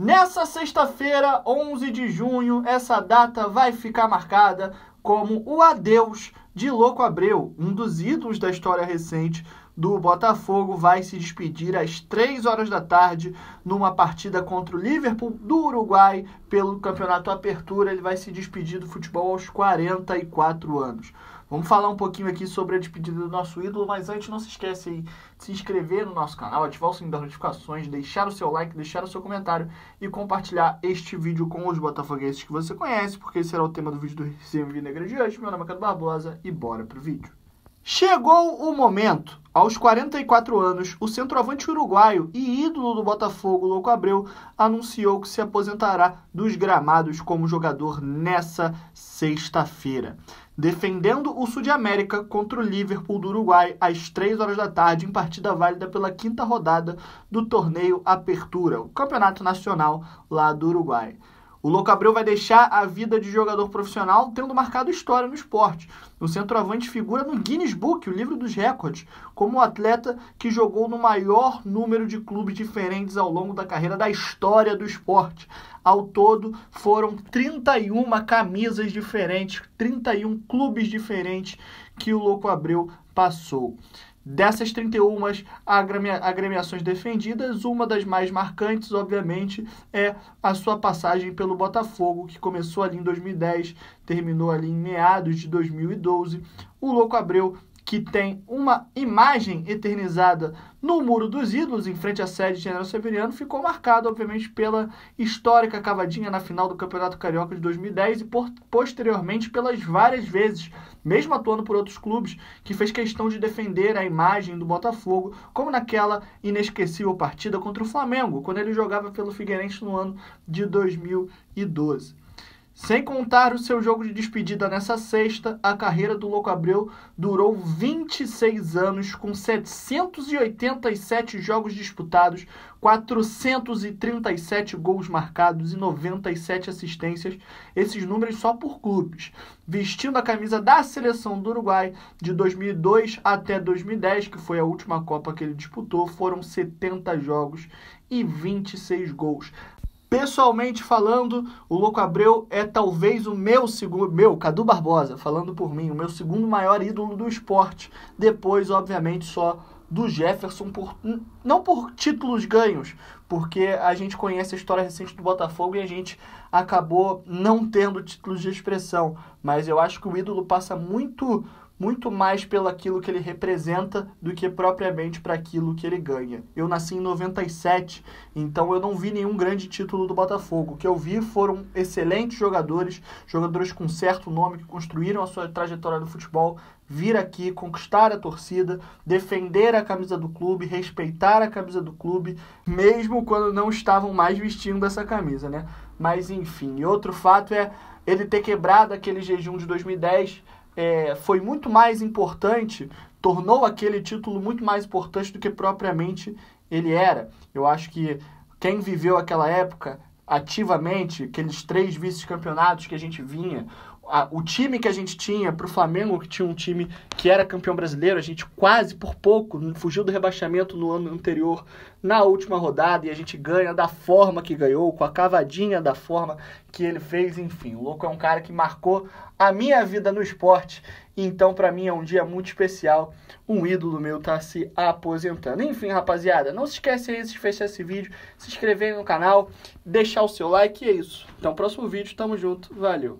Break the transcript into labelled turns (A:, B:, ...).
A: Nessa sexta-feira, 11 de junho, essa data vai ficar marcada como o adeus de Louco Abreu, um dos ídolos da história recente do Botafogo, vai se despedir às 3 horas da tarde numa partida contra o Liverpool do Uruguai pelo Campeonato Apertura. Ele vai se despedir do futebol aos 44 anos. Vamos falar um pouquinho aqui sobre a despedida do nosso ídolo, mas antes não se esquece aí de se inscrever no nosso canal, ativar o sininho das notificações, deixar o seu like, deixar o seu comentário e compartilhar este vídeo com os botafoguenses que você conhece, porque esse será o tema do vídeo do CMV Negra de hoje. Meu nome é Cadu Barbosa e bora pro vídeo. Chegou o momento. Aos 44 anos, o centroavante uruguaio e ídolo do Botafogo, Louco Abreu, anunciou que se aposentará dos gramados como jogador nessa sexta-feira defendendo o Sul de América contra o Liverpool do Uruguai às 3 horas da tarde, em partida válida pela quinta rodada do torneio Apertura, o campeonato nacional lá do Uruguai. O Louco Abreu vai deixar a vida de jogador profissional tendo marcado história no esporte. O centroavante figura no Guinness Book, o livro dos recordes, como o atleta que jogou no maior número de clubes diferentes ao longo da carreira da história do esporte. Ao todo, foram 31 camisas diferentes, 31 clubes diferentes que o Louco Abreu passou. Dessas 31 agremiações defendidas, uma das mais marcantes, obviamente, é a sua passagem pelo Botafogo, que começou ali em 2010, terminou ali em meados de 2012. O Louco Abreu que tem uma imagem eternizada no Muro dos Ídolos, em frente à sede de General Severiano, ficou marcado, obviamente, pela histórica cavadinha na final do Campeonato Carioca de 2010 e por, posteriormente pelas várias vezes, mesmo atuando por outros clubes, que fez questão de defender a imagem do Botafogo, como naquela inesquecível partida contra o Flamengo, quando ele jogava pelo Figueirense no ano de 2012. Sem contar o seu jogo de despedida nessa sexta, a carreira do Louco Abreu durou 26 anos, com 787 jogos disputados, 437 gols marcados e 97 assistências, esses números só por clubes. Vestindo a camisa da seleção do Uruguai de 2002 até 2010, que foi a última Copa que ele disputou, foram 70 jogos e 26 gols. Pessoalmente falando, o Louco Abreu é talvez o meu segundo, meu, Cadu Barbosa, falando por mim, o meu segundo maior ídolo do esporte. Depois, obviamente, só do Jefferson, por, não por títulos ganhos, porque a gente conhece a história recente do Botafogo e a gente acabou não tendo títulos de expressão. Mas eu acho que o ídolo passa muito muito mais pelo aquilo que ele representa do que propriamente para aquilo que ele ganha. Eu nasci em 97, então eu não vi nenhum grande título do Botafogo. O que eu vi foram excelentes jogadores, jogadores com certo nome que construíram a sua trajetória no futebol, vir aqui, conquistar a torcida, defender a camisa do clube, respeitar a camisa do clube, mesmo quando não estavam mais vestindo essa camisa, né? Mas enfim, outro fato é ele ter quebrado aquele jejum de 2010 é, foi muito mais importante, tornou aquele título muito mais importante do que propriamente ele era. Eu acho que quem viveu aquela época ativamente, aqueles três vice-campeonatos que a gente vinha, a, o time que a gente tinha para o Flamengo, que tinha um time que era campeão brasileiro, a gente quase por pouco fugiu do rebaixamento no ano anterior, na última rodada, e a gente ganha da forma que ganhou, com a cavadinha da forma que ele fez, enfim. O Louco é um cara que marcou a minha vida no esporte, então para mim é um dia muito especial. Um ídolo meu tá se aposentando. Enfim, rapaziada, não se esquece aí de fechar esse vídeo, se inscrever no canal, deixar o seu like e é isso. Então, próximo vídeo, tamo junto, valeu!